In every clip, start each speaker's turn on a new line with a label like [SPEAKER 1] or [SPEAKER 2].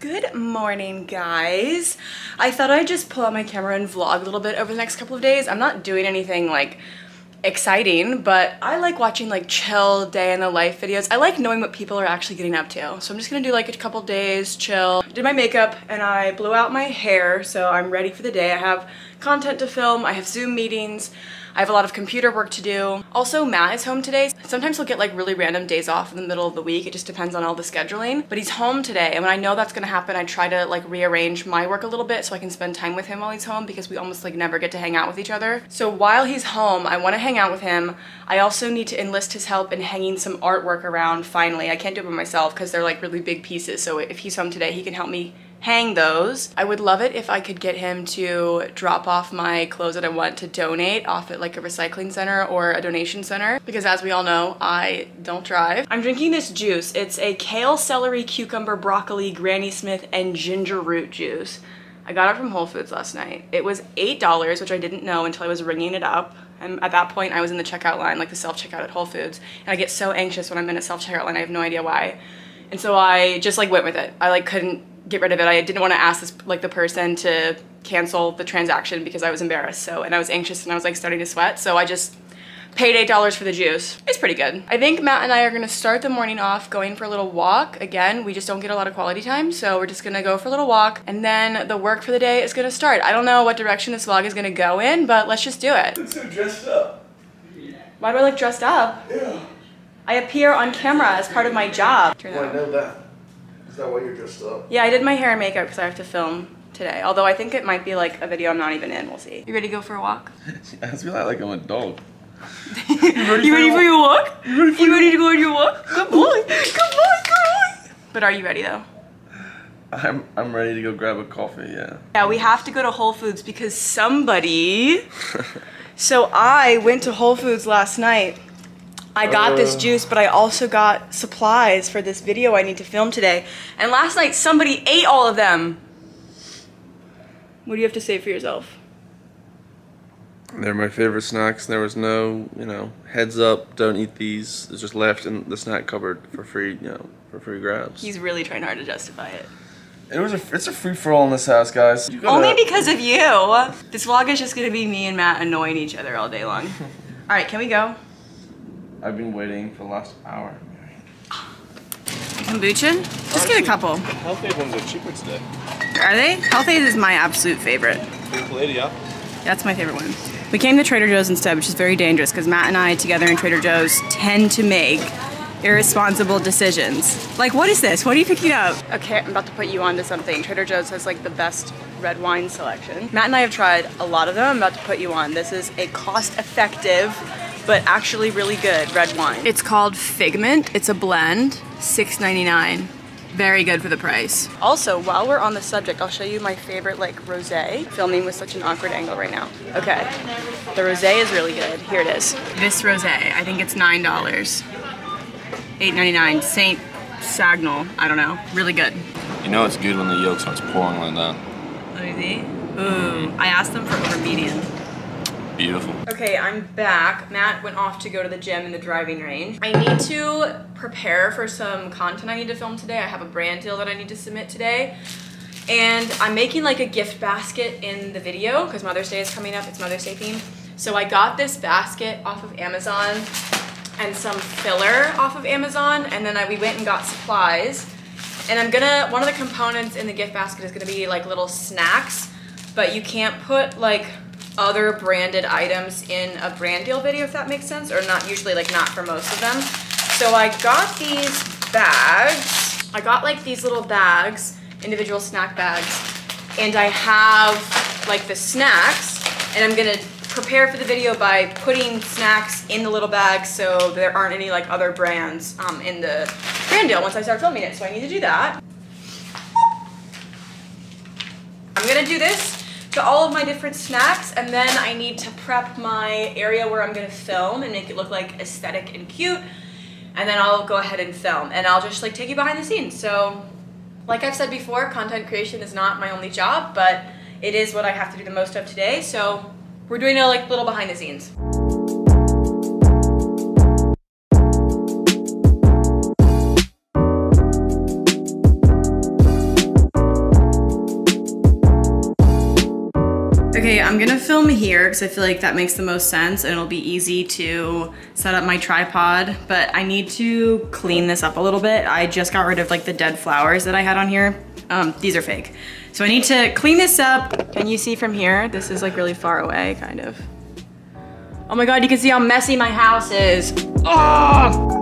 [SPEAKER 1] Good morning, guys. I thought I'd just pull out my camera and vlog a little bit over the next couple of days. I'm not doing anything like exciting, but I like watching like chill day in the life videos. I like knowing what people are actually getting up to. So I'm just gonna do like a couple days, chill. Did my makeup and I blew out my hair, so I'm ready for the day. I have content to film, I have Zoom meetings, I have a lot of computer work to do. Also, Matt is home today. Sometimes he'll get like really random days off in the middle of the week. It just depends on all the scheduling. But he's home today, and when I know that's gonna happen, I try to like rearrange my work a little bit so I can spend time with him while he's home because we almost like never get to hang out with each other. So while he's home, I wanna hang out with him. I also need to enlist his help in hanging some artwork around finally. I can't do it by myself because they're like really big pieces. So if he's home today, he can help me hang those. I would love it if I could get him to drop off my clothes that I want to donate off at like a recycling center or a donation center because as we all know, I don't drive. I'm drinking this juice. It's a kale, celery, cucumber, broccoli, Granny Smith, and ginger root juice. I got it from Whole Foods last night. It was $8, which I didn't know until I was ringing it up. And at that point, I was in the checkout line, like the self-checkout at Whole Foods. And I get so anxious when I'm in a self-checkout line, I have no idea why. And so I just like went with it. I like couldn't get rid of it. I didn't want to ask this like the person to cancel the transaction because I was embarrassed. So and I was anxious and I was like starting to sweat. So I just paid eight dollars for the juice. It's pretty good. I think Matt and I are gonna start the morning off going for a little walk. Again, we just don't get a lot of quality time, so we're just gonna go for a little walk and then the work for the day is gonna start. I don't know what direction this vlog is gonna go in, but let's just do it.
[SPEAKER 2] It's so dressed up.
[SPEAKER 1] Why do I look dressed up?
[SPEAKER 2] Yeah.
[SPEAKER 1] I appear on camera as part of my job. Turn that
[SPEAKER 2] Well, I know that. Is that why you're dressed up?
[SPEAKER 1] Yeah, I did my hair and makeup because I have to film today. Although I think it might be like a video I'm not even in. We'll see. You ready to go for a walk?
[SPEAKER 3] I feel like, like I'm a dog.
[SPEAKER 1] you ready for your walk? You ready, to go on your walk? Good boy. Good boy. Good boy. But are you ready though?
[SPEAKER 3] I'm I'm ready to go grab a coffee. Yeah.
[SPEAKER 1] Yeah, we have to go to Whole Foods because somebody. so I went to Whole Foods last night. I got this
[SPEAKER 3] Uh.
[SPEAKER 1] juice, but I also got supplies for this video I need to film today. And last night somebody ate all of them. What do you have to say for yourself?
[SPEAKER 3] They're my favorite snacks. There was no, you know, heads up, don't eat these. It's just left in the snack cupboard for free, you know, for free grabs.
[SPEAKER 1] He's really trying hard to justify it.
[SPEAKER 3] It was a, it's a free for all in this house, guys. Gotta-
[SPEAKER 1] Only because of you. This vlog is just gonna be me and Matt annoying each other all day long. All right, can we go?
[SPEAKER 3] I've been waiting for the last hour.
[SPEAKER 1] Kombucha? Just get a couple.
[SPEAKER 3] Health-Ade ones are cheaper today.
[SPEAKER 1] Are they? Health-Ade is my absolute favorite.
[SPEAKER 3] Pink lady, yeah.
[SPEAKER 1] That's my favorite one. We came to Trader Joe's instead, which is very dangerous because Matt and I together in Trader Joe's tend to make irresponsible decisions. Like, what is this? What are you picking up? Okay, I'm about to put you onto something. Trader Joe's has like the best red wine selection. Matt and I have tried a lot of them. I'm about to put you on. This is a cost effective, but actually really good red wine. It's called Figment. It's a blend, $6.99. Very good for the price. Also, while we're on the subject, I'll show you my favorite like rosé. Filming with such an awkward angle right now. Okay, the rosé is really good. Here it is. This rosé, I think it's nine dollars. Eight ninety nine. Saint Sagnal. I don't know. Really good.
[SPEAKER 3] You know it's good when the yolk starts pouring like that.
[SPEAKER 1] Let me see. Ooh, I asked them for over medium.
[SPEAKER 3] Beautiful.
[SPEAKER 1] Okay, I'm back. Matt went off to go to the gym in the driving range. I need to prepare for some content I need to film today. I have a brand deal that I need to submit today. And I'm making like a gift basket in the video because Mother's Day is coming up. It's Mother's Day theme. So I got this basket off of Amazon and some filler off of Amazon. And then I, we went and got supplies. And I'm gonna, one of the components in the gift basket is gonna be like little snacks, but you can't put like other branded items in a brand deal video, if that makes sense, or not usually like not for most of them. So I got these bags. I got like these little bags, individual snack bags, and I have like the snacks, and I'm gonna prepare for the video by putting snacks in the little bags so there aren't any like other brands um, in the brand deal once I start filming it. So I need to do that. I'm gonna do this to all of my different snacks and then I need to prep my area where I'm gonna film and make it look like aesthetic and cute and then I'll go ahead and film and I'll just like take you behind the scenes. So like I've said before, content creation is not my only job, but it is what I have to do the most of today. So we're doing a like little behind the scenes. I'm gonna film here because I feel like that makes the most sense and it'll be easy to set up my tripod, but I need to clean this up a little bit. I just got rid of like the dead flowers that I had on here. Um, these are fake. So I need to clean this up. Can you see from here? This is like really far away, kind of. Oh my God, you can see how messy my house is. Oh!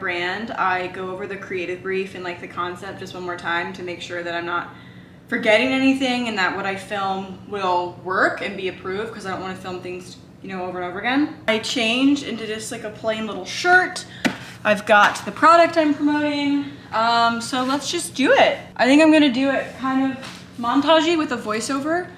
[SPEAKER 1] Brand, I go over the creative brief and like the concept just one more time to make sure that I'm not forgetting anything and that what I film will work and be approved because I don't want to film things, you know, over and over again. I changed into just like a plain little shirt. I've got the product I'm promoting. Um, so let's just do it. I think I'm gonna do it kind of montagey with a voiceover.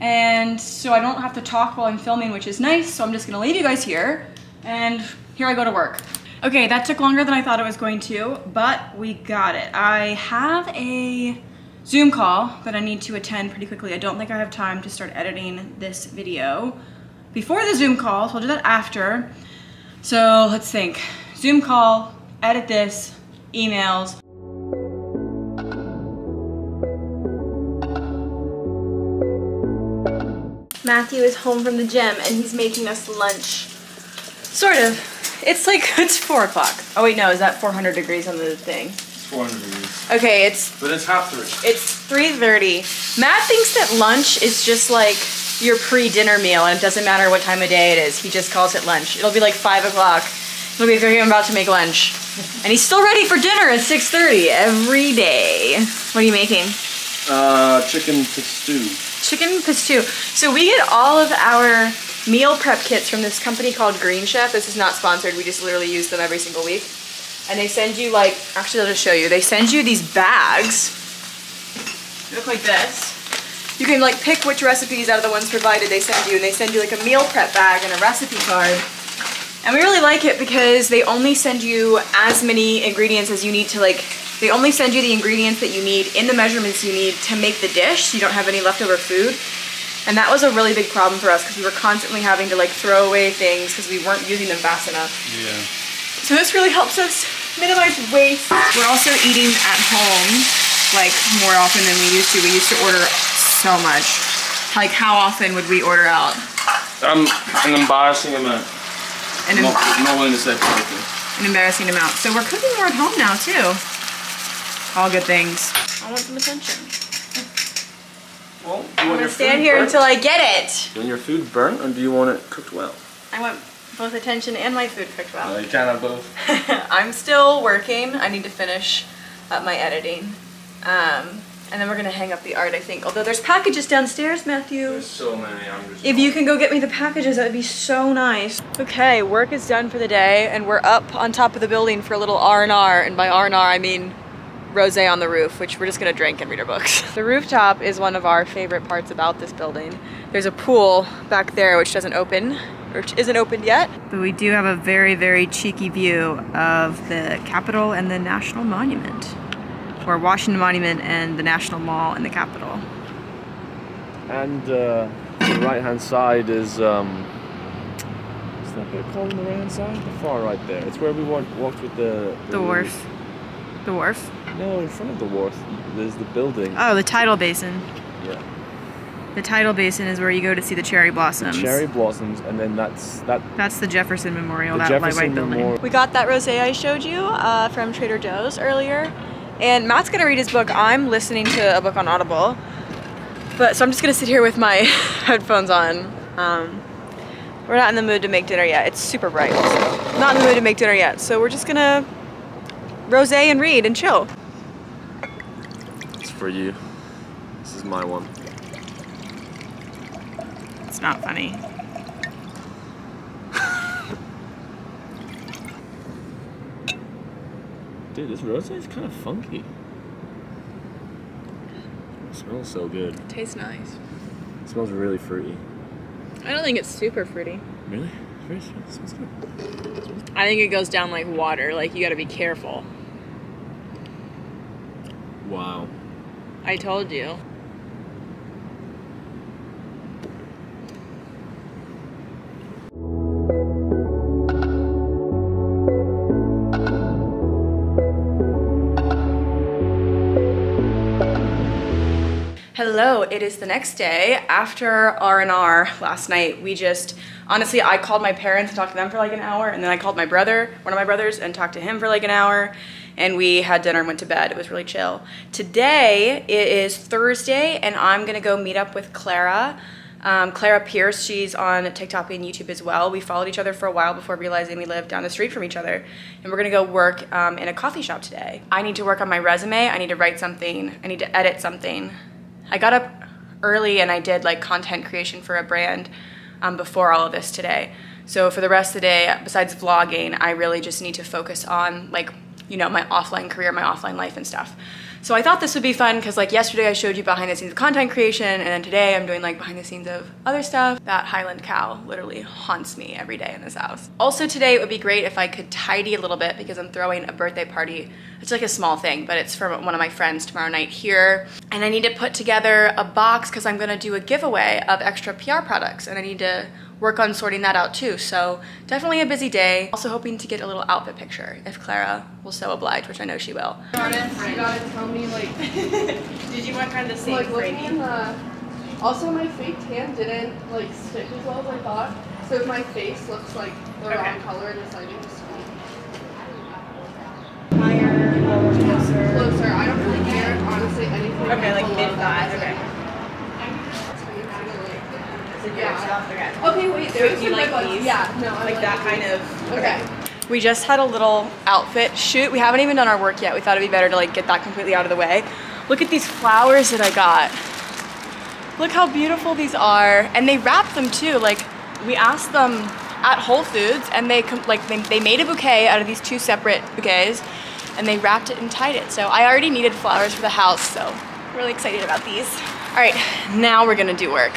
[SPEAKER 1] And so I don't have to talk while I'm filming, which is nice. So I'm just gonna leave you guys here and here I go to work. Okay, that took longer than I thought it was going to, but we got it. I have a Zoom call that I need to attend pretty quickly. I don't think I have time to start editing this video before the Zoom call, so I'll do that after. So let's think. Zoom call, edit this, emails, Matthew is home from the gym and he's making us lunch. Sort of. It's like, it's four o'clock. Oh wait, no, is that 400 degrees on the thing?
[SPEAKER 3] It's 400 degrees.
[SPEAKER 1] Okay, it's,
[SPEAKER 3] But it's half three.
[SPEAKER 1] it's 3.30. Matt thinks that lunch is just like your pre-dinner meal and it doesn't matter what time of day it is. He just calls it lunch. It'll be like five o'clock. It'll be like I'm about to make lunch. And he's still ready for dinner at 6.30 every day. What are you making?
[SPEAKER 3] Uh, chicken stew.
[SPEAKER 1] Chicken pistou. So we get all of our meal prep kits from this company called Green Chef. This is not sponsored. We just literally use them every single week. And they send you like, actually I'll just show you. They send you these bags. They look like this. You can like pick which recipes out of the ones provided they send you. And they send you like a meal prep bag and a recipe card. And we really like it because they only send you as many ingredients as you need to like, they only send you the ingredients that you need in the measurements you need to make the dish so you don't have any leftover food. And that was a really big problem for us because we were constantly having to like throw away things because we weren't using them fast enough.
[SPEAKER 3] Yeah.
[SPEAKER 1] So this really helps us minimize waste. We're also eating at home like more often than we used to. We used to order so much. Like how often would we order out?
[SPEAKER 3] Um, an embarrassing amount.
[SPEAKER 1] An,
[SPEAKER 3] Not, not willing to say publicly.
[SPEAKER 1] an embarrassing amount. So we're cooking more at home now too. All good things. I want some attention.
[SPEAKER 3] Well, you
[SPEAKER 1] I'm
[SPEAKER 3] want
[SPEAKER 1] gonna
[SPEAKER 3] your
[SPEAKER 1] stand here
[SPEAKER 3] burnt?
[SPEAKER 1] until I get it.
[SPEAKER 3] Do you want your food burnt or do you want it cooked well?
[SPEAKER 1] I want both attention and my food cooked well.
[SPEAKER 3] Uh, you can't have both.
[SPEAKER 1] I'm still working. I need to finish up my editing. Um, and then we're gonna hang up the art, I think. Although there's packages downstairs, Matthew.
[SPEAKER 3] There's so many. I'm just.
[SPEAKER 1] If you can go get me the packages, that would be so nice. Okay, work is done for the day, and we're up on top of the building for a little R&R, and by R&R I mean rosé on the roof, which we're just gonna drink and read our books. The rooftop is one of our favorite parts about this building. There's a pool back there which doesn't open, or which isn't opened yet. But we do have a very, very cheeky view of the Capitol and the National Monument, or Washington Monument and the National Mall in the Capitol.
[SPEAKER 4] And uh, the right hand side is um, what's that bit called on the right hand side? The far right there. It's where we walked, walked with the
[SPEAKER 1] The wharf. The wharf?
[SPEAKER 4] No, in front of the wharf. There's the building.
[SPEAKER 1] Oh, the tidal basin.
[SPEAKER 4] Yeah.
[SPEAKER 1] The tidal basin is where you go to see the cherry blossoms.
[SPEAKER 4] The Cherry blossoms, and then that's that.
[SPEAKER 1] That's the Jefferson Memorial,
[SPEAKER 4] The
[SPEAKER 1] that
[SPEAKER 4] Jefferson
[SPEAKER 1] light white building.
[SPEAKER 4] Memorial.
[SPEAKER 1] We got that rosé I showed you uh, from Trader Joe's earlier. And Matt's gonna read his book. I'm listening to a book on Audible. But so I'm just gonna sit here with my headphones on. Um, we're not in the mood to make dinner yet. It's super bright. So not in the mood to make dinner yet. So we're just gonna rosé and read and chill.
[SPEAKER 4] It's for you. This is my one.
[SPEAKER 1] It's not funny.
[SPEAKER 4] Dude, this rosé is kind of funky. It smells so good.
[SPEAKER 1] Tastes nice.
[SPEAKER 4] It smells really fruity.
[SPEAKER 1] I don't think it's super fruity.
[SPEAKER 4] Really? Very sweet. Smells good.
[SPEAKER 1] I think it goes down like water. Like you got to be careful. I told you. Hello, it is the next day after R&R last night. We just, honestly, I called my parents and talked to them for like an hour, and then I called my brother, one of my brothers, and talked to him for like an hour, and we had dinner and went to bed. It was really chill. Today, it is Thursday, and I'm gonna go meet up with Clara. Um, Clara Pierce, she's on TikTok and YouTube as well. We followed each other for a while before realizing we lived down the street from each other. And we're gonna go work um, in a coffee shop today. I need to work on my resume, I need to write something, I need to edit something. I got up early and I did like content creation for a brand um, before all of this today. So for the rest of the day, besides vlogging, I really just need to focus on like, you know, my offline career, my offline life and stuff. So I thought this would be fun because like yesterday I showed you behind the scenes of content creation and then today I'm doing like behind the scenes of other stuff. That Highland cow literally haunts me every day in this house. Also today it would be great if I could tidy a little bit because I'm throwing a birthday party. It's like a small thing, but it's for one of my friends tomorrow night here. And I need to put together a box because I'm gonna do a giveaway of extra PR products and I need to work on sorting that out too. So definitely a busy day. Also hoping to get a little outfit picture if Clara will so oblige, which I know she will.
[SPEAKER 5] Honest, you gotta tell me like,
[SPEAKER 1] Did you want kind of the same
[SPEAKER 5] like looking in the. Also, my fake tan didn't like stick as well as I thought. So if my face looks like the
[SPEAKER 1] Okay.
[SPEAKER 5] wrong color in this lighting, just tell.
[SPEAKER 1] Higher, lower, closer.
[SPEAKER 5] Closer. I don't really care honestly anything.
[SPEAKER 1] Okay, like mid-thigh.
[SPEAKER 5] is,
[SPEAKER 1] Okay.
[SPEAKER 5] Like-
[SPEAKER 1] Yeah.
[SPEAKER 5] Yeah. Okay, wait. There
[SPEAKER 1] Wait,
[SPEAKER 5] was
[SPEAKER 1] you
[SPEAKER 5] some
[SPEAKER 1] like these?
[SPEAKER 5] Yeah. No. I
[SPEAKER 1] Like that kind of.
[SPEAKER 5] Okay.
[SPEAKER 1] We just had a little outfit shoot. We haven't even done our work yet. We thought it'd be better to like get that completely out of the way. Look at these flowers that I got. Look how beautiful these are. And they wrapped them too. Like we asked them at Whole Foods and they com- like they, they made a bouquet out of these two separate bouquets and they wrapped it and tied it. So I already needed flowers for the house. So really excited about these. All right, now we're gonna do work.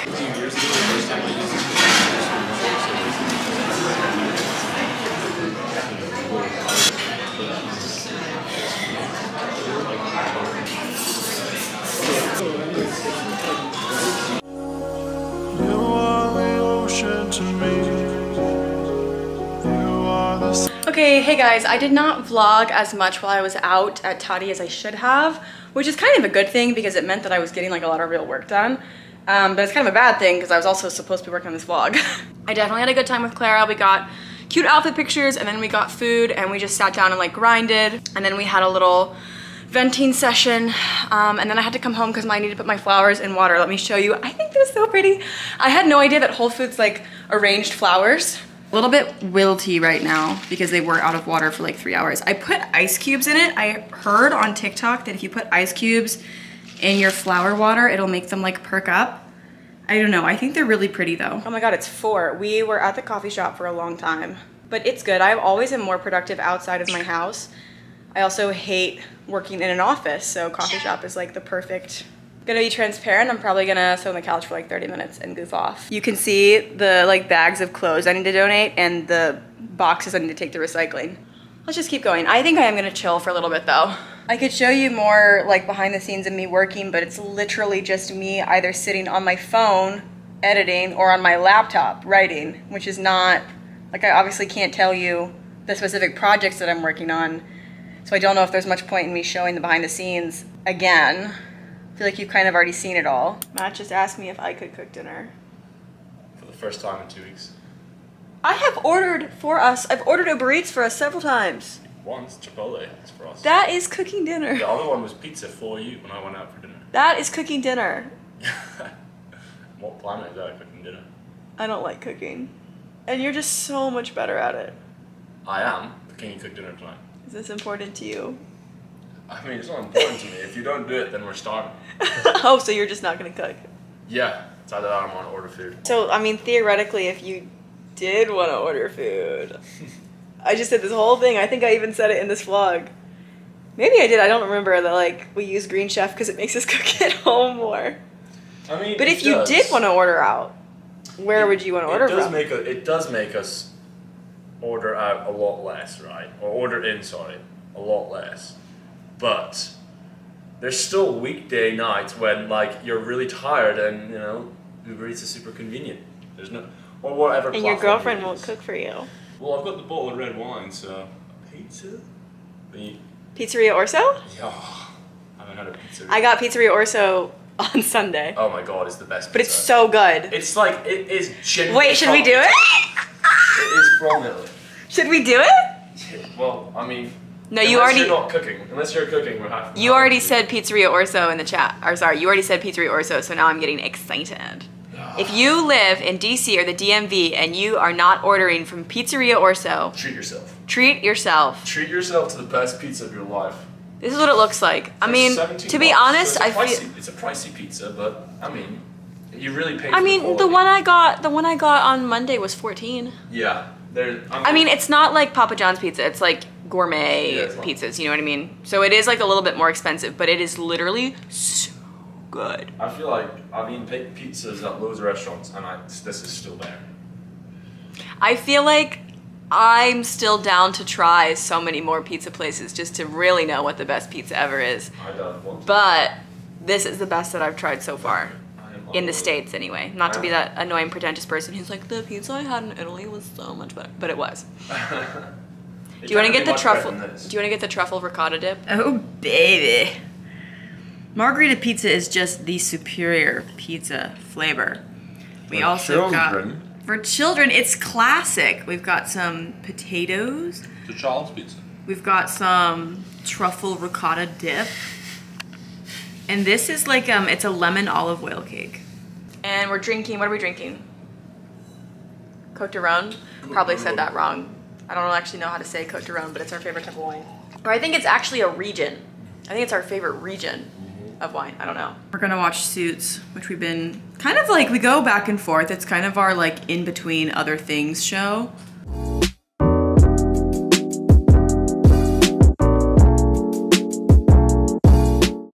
[SPEAKER 1] Okay, hey guys, I did not vlog as much while I was out at Toddy as I should have, which is kind of a good thing because it meant that I was getting like a lot of real work done. Um, but it's kind of a bad thing because I was also supposed to be working on this vlog. I definitely had a good time with Clara. We got cute outfit pictures and then we got food and we just sat down and like grinded and then we had a little venting session um, and then I had to come home because I needed to put my flowers in water. Let me show you. I think they're so pretty. I had no idea that Whole Foods like arranged flowers. A little bit wilty right now because they were out of water for like three hours. I put ice cubes in it. I heard on TikTok that if you put ice cubes in your flower water, it'll make them like perk up. I don't know. I think they're really pretty though. Oh my god, it's four. We were at the coffee shop for a long time, but it's good. I've always am more productive outside of my house. I also hate working in an office, so coffee shop is like the perfect. Gonna be transparent. I'm probably gonna sit on the couch for like 30 minutes and goof off. You can see the like bags of clothes I need to donate and the boxes I need to take to recycling. Let's just keep going. I think I am gonna chill for a little bit though. I could show you more like behind the scenes of me working, but it's literally just me either sitting on my phone editing or on my laptop writing, which is not like I obviously can't tell you the specific projects that I'm working on. So I don't know if there's much point in me showing the behind the scenes again. I feel like you've kind of already seen it all. Matt just asked me if I could cook dinner.
[SPEAKER 2] For the first time in two weeks.
[SPEAKER 1] I have ordered for us, I've ordered Uber Eats for us several times.
[SPEAKER 2] Once Chipotle is for us.
[SPEAKER 1] That is cooking dinner.
[SPEAKER 2] The other one was pizza for you when I went out for dinner.
[SPEAKER 1] That is cooking dinner.
[SPEAKER 2] what planet is that cooking dinner?
[SPEAKER 1] I don't like cooking. And you're just so much better at it.
[SPEAKER 2] I am. But can you cook dinner tonight?
[SPEAKER 1] Is this important to you?
[SPEAKER 2] I mean, it's not important to me. If you don't do it, then we're starving.
[SPEAKER 1] oh, so you're just not gonna cook.
[SPEAKER 2] Yeah, it's either that or I'm on order food.
[SPEAKER 1] So, I mean, theoretically, if you did want to order food, I just said this whole thing. I think I even said it in this vlog. Maybe I did. I don't remember that. Like we use Green Chef because it makes us cook at home more.
[SPEAKER 2] I mean,
[SPEAKER 1] But
[SPEAKER 2] it
[SPEAKER 1] if you did want to order out, where would you want to order
[SPEAKER 2] it does
[SPEAKER 1] from?
[SPEAKER 2] Make a, it does make us order out a lot less, right? Or order in, sorry, a lot less. But there's still weekday nights when like you're really tired and you know Uber Eats is super convenient. There's no or whatever.
[SPEAKER 1] And your girlfriend
[SPEAKER 2] you
[SPEAKER 1] won't cook for you.
[SPEAKER 2] Well, I've got the bottle of red wine, so pizza. The,
[SPEAKER 1] Pizzeria Orso?
[SPEAKER 2] yeah, I haven't had a pizza.
[SPEAKER 1] I got Pizzeria Orso on Sunday.
[SPEAKER 2] Oh my god, it's the best.
[SPEAKER 1] But it's so good.
[SPEAKER 2] It's like it is genuinely.
[SPEAKER 1] Wait, should we do it?
[SPEAKER 2] It is from Italy.
[SPEAKER 1] Should we do it?
[SPEAKER 2] Well, I mean.
[SPEAKER 1] No, you
[SPEAKER 2] unless
[SPEAKER 1] already
[SPEAKER 2] You're not cooking. Unless you're cooking, we're have.
[SPEAKER 1] you already said Pizzeria Orso in the chat. Or sorry, you already said Pizzeria Orso, so now I'm getting excited. If you live in DC or the DMV and you are not ordering from Pizzeria Orso,
[SPEAKER 2] Treat yourself.
[SPEAKER 1] treat yourself.
[SPEAKER 2] Treat yourself to the best pizza of your life.
[SPEAKER 1] This is what it looks like. I mean, to be
[SPEAKER 2] bucks, so
[SPEAKER 1] honest,
[SPEAKER 2] it's a
[SPEAKER 1] I
[SPEAKER 2] pricey,
[SPEAKER 1] feel
[SPEAKER 2] it's a pricey pizza, but I mean, you really pay.
[SPEAKER 1] I
[SPEAKER 2] for
[SPEAKER 1] mean, the
[SPEAKER 2] quality.
[SPEAKER 1] one I got, the one I got on Monday was 14.
[SPEAKER 2] Yeah, there.
[SPEAKER 1] I mean, it's not like Papa John's pizza. It's like gourmet
[SPEAKER 2] Yeah,
[SPEAKER 1] pizzas. You know what I mean? So it is like a little bit more expensive, but it is literally so good.
[SPEAKER 2] I feel like I've eaten pi- pizzas at loads of restaurants, and I, this is still there.
[SPEAKER 1] I feel like I'm still down to try so many more pizza places just to really know what the best pizza ever is.
[SPEAKER 2] I don't want. to.
[SPEAKER 1] But this is the best that I've tried so far. In the. States, anyway. Not to be that annoying, pretentious person who's like, the pizza I had in Italy was so much better. But it was.
[SPEAKER 2] It
[SPEAKER 1] Do you want to get the truffle? Do you want to get the truffle ricotta dip?
[SPEAKER 6] Oh, baby. Margherita pizza is just the superior pizza flavor. We
[SPEAKER 2] For
[SPEAKER 6] also
[SPEAKER 2] children.
[SPEAKER 6] got for children, it's classic. We've got some potatoes.
[SPEAKER 7] The child's pizza.
[SPEAKER 6] We've got some truffle ricotta dip. And this is like um it's a lemon olive oil cake.
[SPEAKER 1] And we're drinking. What are we drinking? Cote de Rhone. Probably said that wrong. I don't actually know how to say Cote de Rhone, but it's our favorite type of wine. Or I think it's actually a region. I think it's our favorite region of wine. I don't know.
[SPEAKER 6] We're gonna watch Suits, which we've been kind of like we go back and forth. It's kind of our like in between other things show.